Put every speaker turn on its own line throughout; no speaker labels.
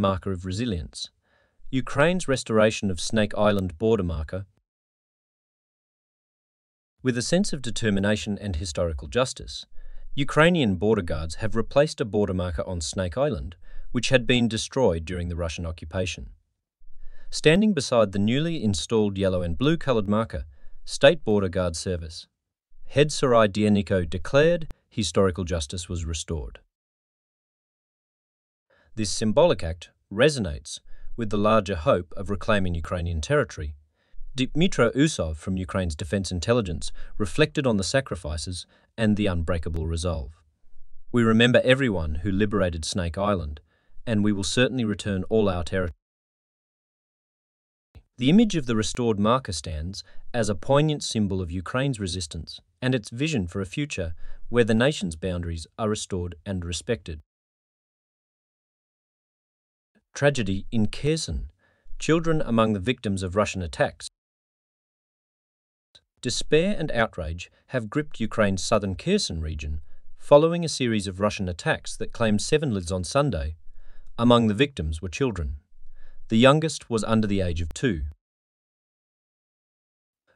marker of resilience. Ukraine's restoration of Snake Island border marker with a sense of determination and historical justice, Ukrainian border guards have replaced a border marker on Snake Island, which had been destroyed during the Russian occupation. Standing beside the newly installed yellow and blue coloured marker, State Border Guard Service, Head Serhiy Deineko declared historical justice was restored. This symbolic act resonates with the larger hope of reclaiming Ukrainian territory. Dmytro Usov from Ukraine's Defense Intelligence reflected on the sacrifices and the unbreakable resolve. We remember everyone who liberated Snake Island, and we will certainly return all our territory. The image of the restored marker stands as a poignant symbol of Ukraine's resistance and its vision for a future where the nation's boundaries are restored and respected. Tragedy in Kherson. Children among the victims of Russian attacks. Despair and outrage have gripped Ukraine's southern Kherson region following a series of Russian attacks that claimed seven lives on Sunday. Among the victims were children. The youngest was under the age of two.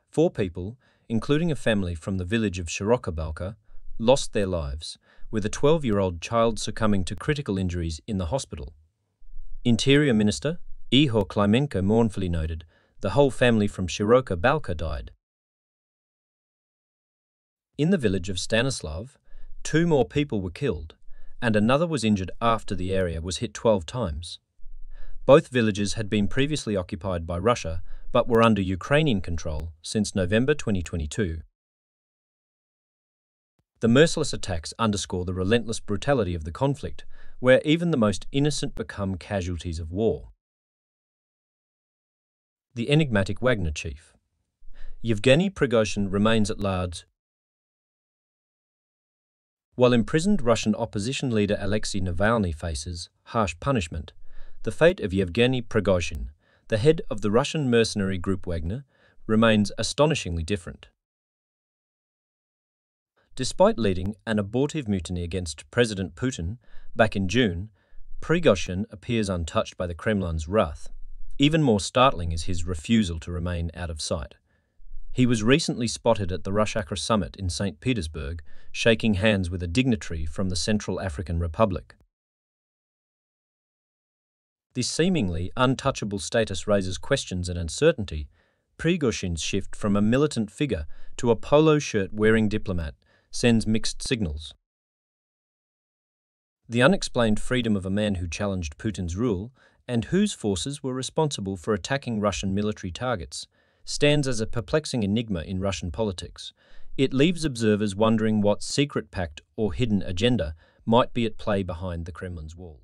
Four people, including a family from the village of Shiroka Balka, lost their lives, with a 12 year old child succumbing to critical injuries in the hospital. Interior Minister Ihor Klimenko mournfully noted the whole family from Shiroka Balka died. In the village of Stanislav, two more people were killed, and another was injured after the area was hit 12 times. Both villages had been previously occupied by Russia but were under Ukrainian control since November 2022. The merciless attacks underscore the relentless brutality of the conflict, where even the most innocent become casualties of war. The enigmatic Wagner chief. Yevgeny Prigozhin remains at large. While imprisoned Russian opposition leader Alexei Navalny faces harsh punishment, the fate of Yevgeny Prigozhin, the head of the Russian mercenary group Wagner, remains astonishingly different. Despite leading an abortive mutiny against President Putin back in June, Prigozhin appears untouched by the Kremlin's wrath. Even more startling is his refusal to remain out of sight. He was recently spotted at the Russia-Africa summit in St. Petersburg, shaking hands with a dignitary from the Central African Republic. This seemingly untouchable status raises questions and uncertainty. Prigozhin's shift from a militant figure to a polo shirt wearing diplomat sends mixed signals. The unexplained freedom of a man who challenged Putin's rule and whose forces were responsible for attacking Russian military targets stands as a perplexing enigma in Russian politics. It leaves observers wondering what secret pact or hidden agenda might be at play behind the Kremlin's walls.